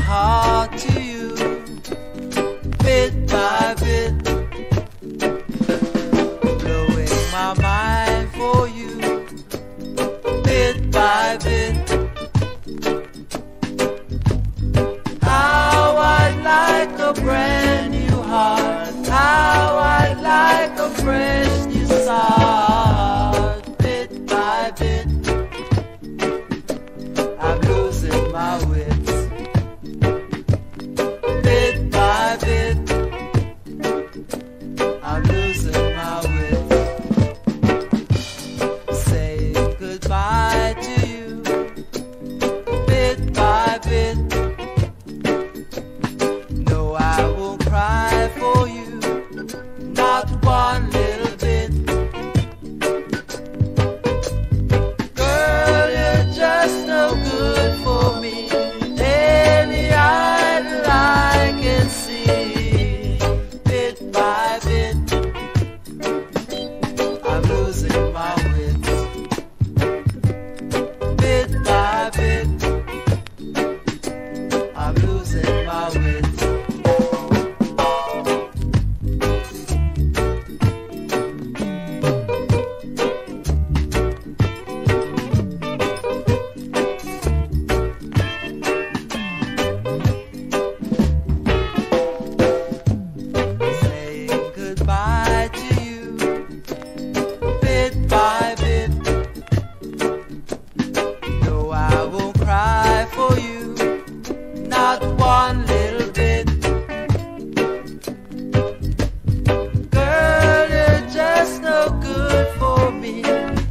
heart to you bit by bit. Blowing my mind for you bit by bit. How I'd like a brand new heart. How I'd like a friend. not one little bit. Girl, you're just no good for me.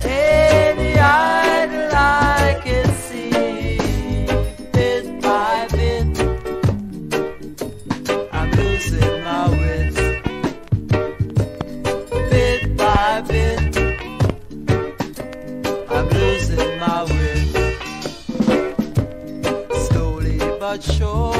Any idol I can see, bit by bit, I'm losing my wits. Bit by bit. Show.